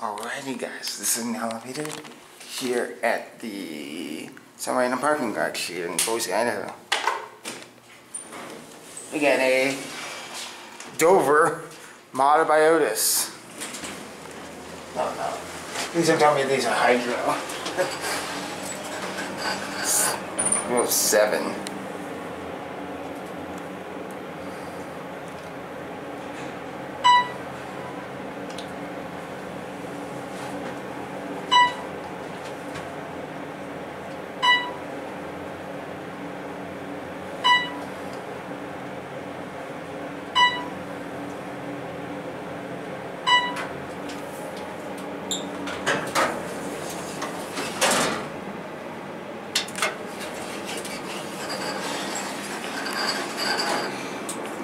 Alrighty guys, this is an elevator here at the in parking garage here in Boise, Idaho. We got a Dover modded by Otis. No, no. Please don't tell me these are Hydro. Rule 7.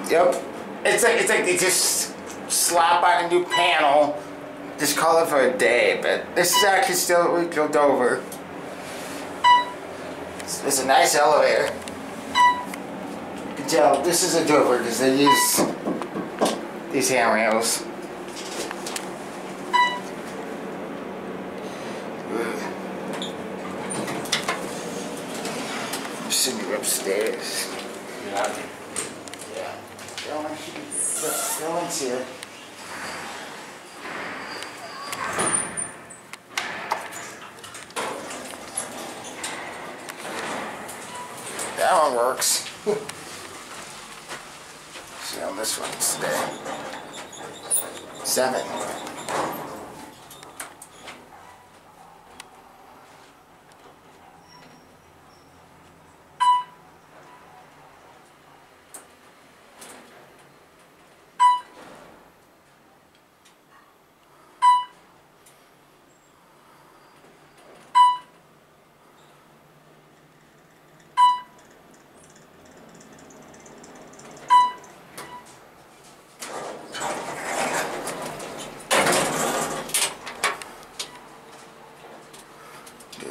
Yep. It's like it's like they just slap on a new panel, just call it for a day. But this is actually still rebuilt over. It's, it's a nice elevator. You can tell this is a Dover because they use these handrails. Send you upstairs. Yeah. Going here. That one works. See how this one stay. Seven.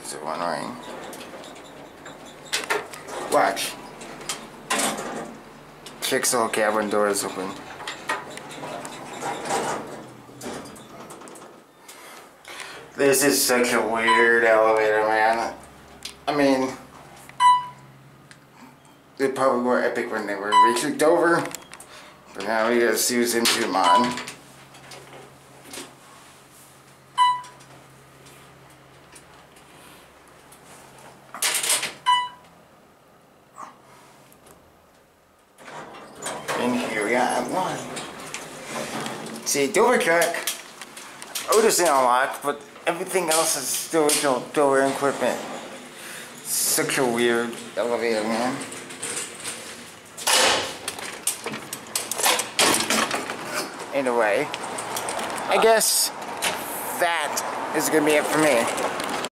There's the one ring. Watch. Kicks the whole cabin doors open. This is such a weird elevator, man. I mean, they probably were epic when they were reached over, but now we see who's into them And here got one. See, Dover truck, Otis in unlocked, but everything else is still original Dover equipment. Such a weird elevator, man. Anyway, I guess that is gonna be it for me.